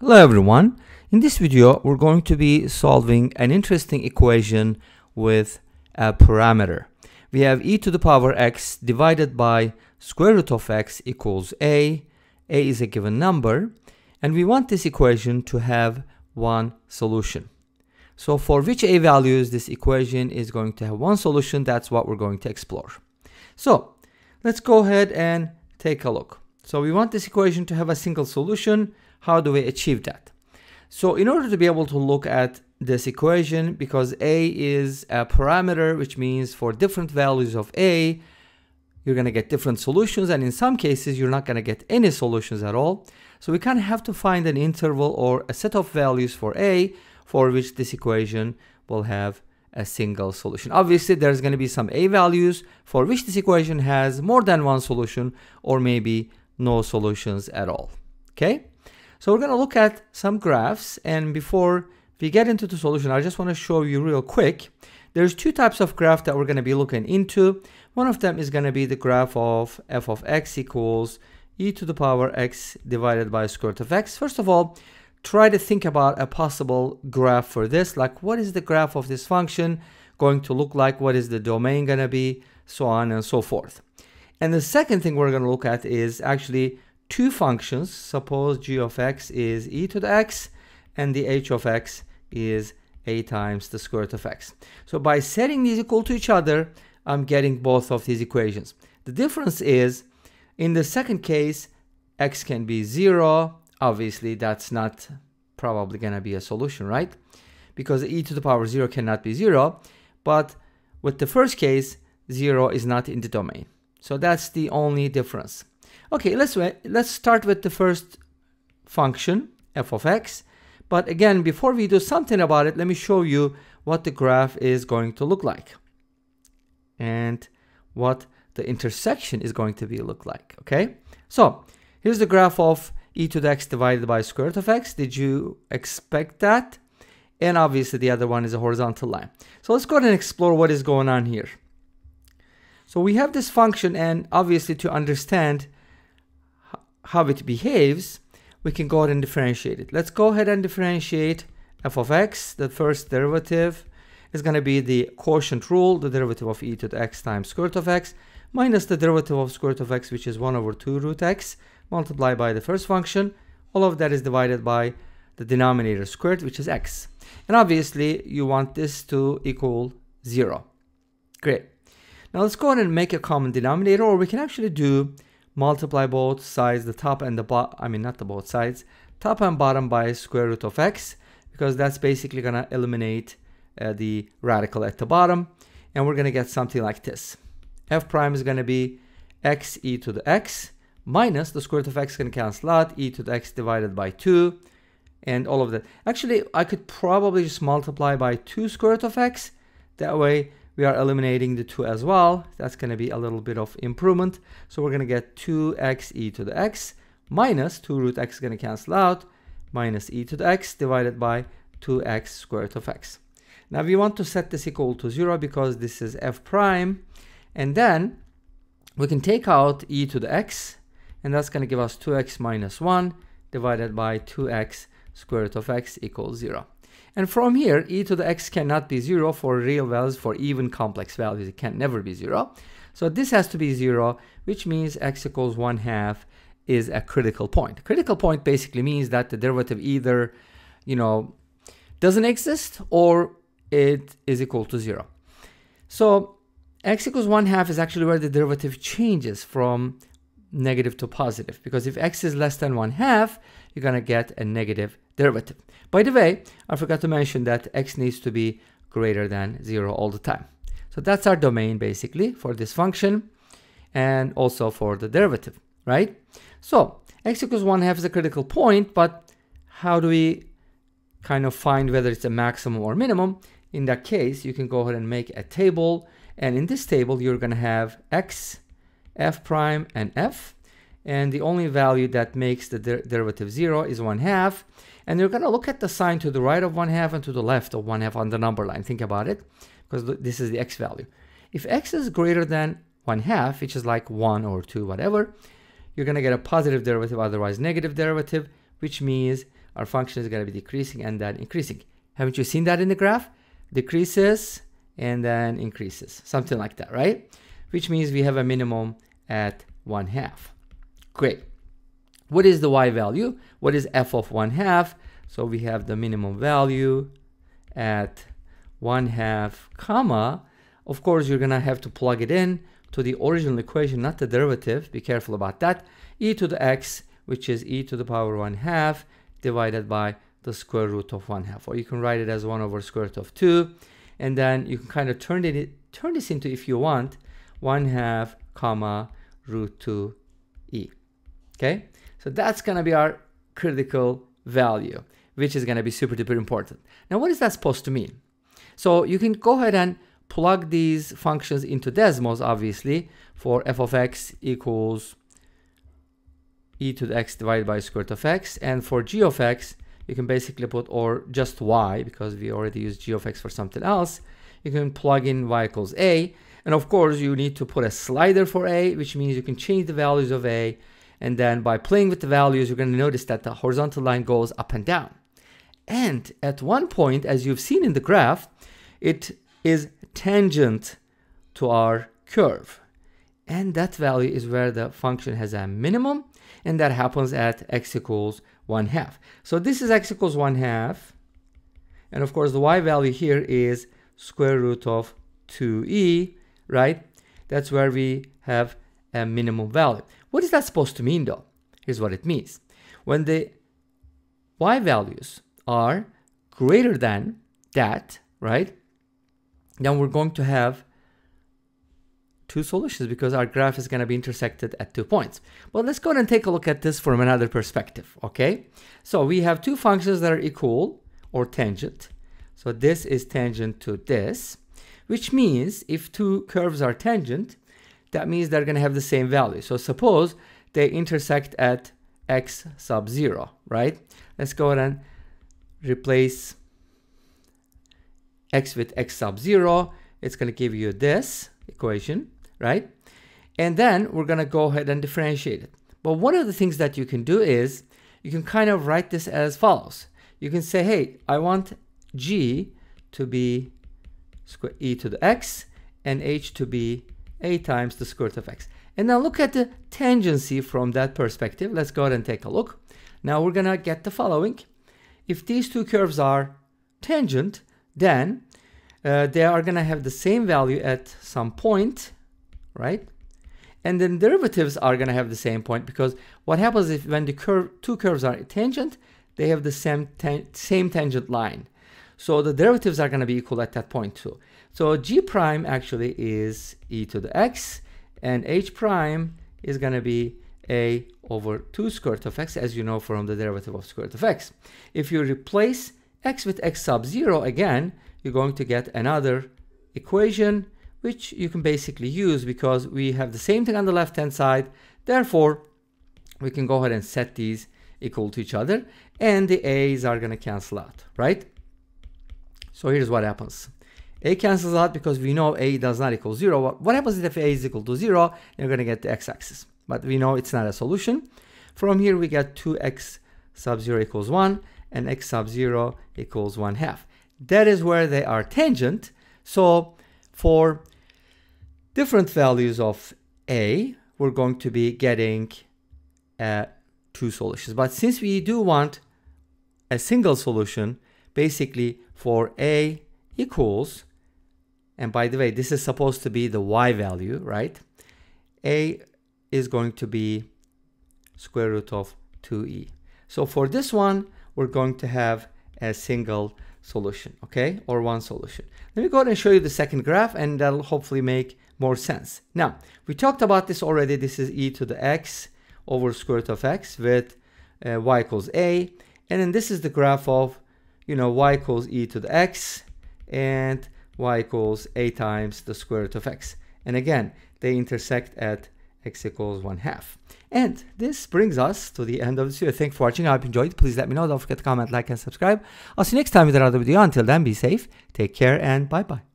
Hello everyone. In this video, we're going to be solving an interesting equation with a parameter. We have e to the power x divided by square root of x equals a. a is a given number, and we want this equation to have one solution. So for which a values this equation is going to have one solution, that's what we're going to explore. So let's go ahead and take a look. So we want this equation to have a single solution. How do we achieve that? So in order to be able to look at this equation, because a is a parameter, which means for different values of a, you're going to get different solutions. And in some cases, you're not going to get any solutions at all. So we kind of have to find an interval or a set of values for a for which this equation will have a single solution. Obviously, there's going to be some a values for which this equation has more than one solution or maybe no solutions at all. Okay? So we're going to look at some graphs and before we get into the solution, I just want to show you real quick. There's two types of graph that we're going to be looking into. One of them is going to be the graph of f of x equals e to the power x divided by square root of x. First of all, try to think about a possible graph for this, like what is the graph of this function going to look like, what is the domain going to be, so on and so forth. And the second thing we're going to look at is actually two functions. Suppose g of x is e to the x and the h of x is a times the square root of x. So by setting these equal to each other, I'm getting both of these equations. The difference is in the second case, x can be 0. Obviously, that's not probably going to be a solution, right? Because e to the power 0 cannot be 0. But with the first case, 0 is not in the domain. So that's the only difference. Okay, let's let's start with the first function, f of x. But again, before we do something about it, let me show you what the graph is going to look like. And what the intersection is going to be look like, okay? So, here's the graph of e to the x divided by square root of x. Did you expect that? And obviously the other one is a horizontal line. So let's go ahead and explore what is going on here. So we have this function and obviously to understand how it behaves, we can go ahead and differentiate it. Let's go ahead and differentiate f of x. The first derivative is going to be the quotient rule, the derivative of e to the x times square root of x, minus the derivative of square root of x, which is 1 over 2 root x, multiplied by the first function. All of that is divided by the denominator squared, which is x. And obviously, you want this to equal 0. Great. Now let's go ahead and make a common denominator, or we can actually do multiply both sides, the top and the bottom, I mean not the both sides, top and bottom by square root of x, because that's basically going to eliminate uh, the radical at the bottom. And we're going to get something like this. f prime is going to be x e to the x minus the square root of x can cancel out, e to the x divided by 2, and all of that. Actually, I could probably just multiply by 2 square root of x. That way, we are eliminating the 2 as well. That's going to be a little bit of improvement. So we're going to get 2x e to the x minus 2 root x is going to cancel out minus e to the x divided by 2x square root of x. Now we want to set this equal to 0 because this is f prime. And then we can take out e to the x and that's going to give us 2x minus 1 divided by 2x square root of x equals 0. And from here, e to the x cannot be 0 for real values, for even complex values, it can never be 0. So this has to be 0, which means x equals 1 half is a critical point. Critical point basically means that the derivative either, you know, doesn't exist or it is equal to 0. So x equals 1 half is actually where the derivative changes from negative to positive because if x is less than 1 half, you're going to get a negative derivative. By the way, I forgot to mention that x needs to be greater than 0 all the time. So that's our domain basically for this function and also for the derivative, right? So x equals 1 half is a critical point, but how do we kind of find whether it's a maximum or minimum? In that case, you can go ahead and make a table. And in this table, you're going to have x, f prime, and f and the only value that makes the der derivative 0 is 1 half. And you're going to look at the sign to the right of 1 half and to the left of 1 half on the number line. Think about it, because this is the x value. If x is greater than 1 half, which is like 1 or 2, whatever, you're going to get a positive derivative, otherwise negative derivative, which means our function is going to be decreasing and then increasing. Haven't you seen that in the graph? Decreases and then increases, something like that, right? Which means we have a minimum at 1 half. Great. What is the y value? What is f of 1 half? So we have the minimum value at 1 half comma. Of course, you're going to have to plug it in to the original equation, not the derivative. Be careful about that. e to the x, which is e to the power 1 half, divided by the square root of 1 half. Or you can write it as 1 over square root of 2. And then you can kind of turn it turn this into, if you want, 1 half comma root 2 e. Okay? So that's going to be our critical value, which is going to be super duper important. Now, what is that supposed to mean? So you can go ahead and plug these functions into Desmos, obviously, for f of x equals e to the x divided by square root of x. And for g of x, you can basically put, or just y, because we already used g of x for something else, you can plug in y equals a. And of course, you need to put a slider for a, which means you can change the values of a. And then by playing with the values, you're going to notice that the horizontal line goes up and down. And at one point, as you've seen in the graph, it is tangent to our curve. And that value is where the function has a minimum, and that happens at x equals 1 half. So this is x equals 1 half, and of course the y value here is square root of 2e, right? That's where we have a minimum value. What is that supposed to mean though? Here's what it means. When the y values are greater than that, right? then we're going to have two solutions because our graph is going to be intersected at two points. But let's go ahead and take a look at this from another perspective, okay? So we have two functions that are equal or tangent. So this is tangent to this, which means if two curves are tangent, that means they're going to have the same value. So suppose they intersect at x sub 0, right? Let's go ahead and replace x with x sub 0, it's going to give you this equation, right? And then we're going to go ahead and differentiate it. But one of the things that you can do is you can kind of write this as follows. You can say, hey, I want g to be e to the x and h to be a times the square root of x. And now look at the tangency from that perspective. Let's go ahead and take a look. Now we're going to get the following. If these two curves are tangent, then uh, they are going to have the same value at some point, right? And then derivatives are going to have the same point because what happens if when the curve, two curves are tangent, they have the same, same tangent line. So the derivatives are going to be equal at that point too. So g prime actually is e to the x and h prime is going to be a over 2 square root of x as you know from the derivative of square root of x. If you replace x with x sub 0 again, you're going to get another equation which you can basically use because we have the same thing on the left hand side. Therefore, we can go ahead and set these equal to each other and the a's are going to cancel out, right? So here's what happens. a cancels out because we know a does not equal 0. What happens if a is equal to 0? You're going to get the x-axis. But we know it's not a solution. From here, we get 2x sub 0 equals 1 and x sub 0 equals 1 half. That is where they are tangent. So for different values of a, we're going to be getting uh, two solutions. But since we do want a single solution, basically for a equals, and by the way, this is supposed to be the y value, right? a is going to be square root of 2e. So for this one, we're going to have a single solution, okay, or one solution. Let me go ahead and show you the second graph and that'll hopefully make more sense. Now, we talked about this already. This is e to the x over square root of x with uh, y equals a. And then this is the graph of, you know, y equals e to the x and y equals a times the square root of x. And again, they intersect at x equals 1 half. And this brings us to the end of this video. Thanks for watching. I hope you enjoyed. Please let me know. Don't forget to comment, like, and subscribe. I'll see you next time with another video. Until then, be safe, take care, and bye-bye.